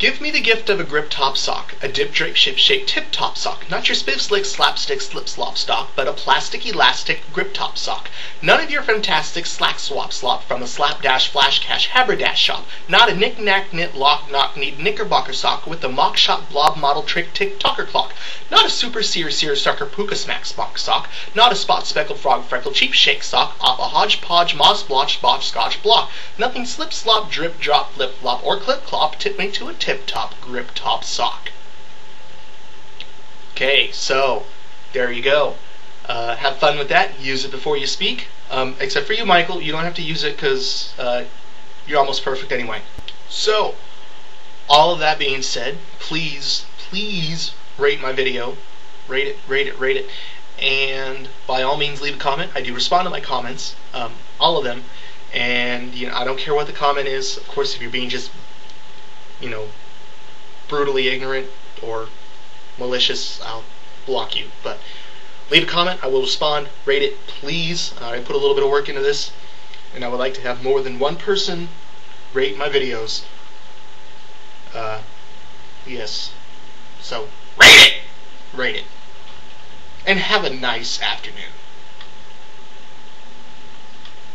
Give me the gift of a grip top sock, a dip drape ship shaped tip top sock, not your spiff slick slapstick slip slop stock, but a plastic elastic grip top sock. None of your fantastic slack swap slop from a slapdash flash cash haberdash shop, not a knick knack knit lock knock need knickerbocker sock with a mock shop blob model trick tick tocker clock, not a super sear sear sucker pukka smack spock sock, not a spot speckled frog freckle cheap shake sock. Off a hodgepodge moss blotch botch scotch block, nothing slip slop drip drop flip flop or clip clop tip me to a tip tip-top grip top sock. Okay, so there you go. Uh, have fun with that. Use it before you speak. Um, except for you, Michael, you don't have to use it because uh, you're almost perfect anyway. So, all of that being said, please, please rate my video. Rate it, rate it, rate it. And by all means, leave a comment. I do respond to my comments, um, all of them. And you know, I don't care what the comment is. Of course, if you're being just, you know, brutally ignorant or malicious, I'll block you. But leave a comment. I will respond. Rate it, please. Uh, I put a little bit of work into this, and I would like to have more than one person rate my videos. Uh, yes. So, rate it! Rate it. And have a nice afternoon.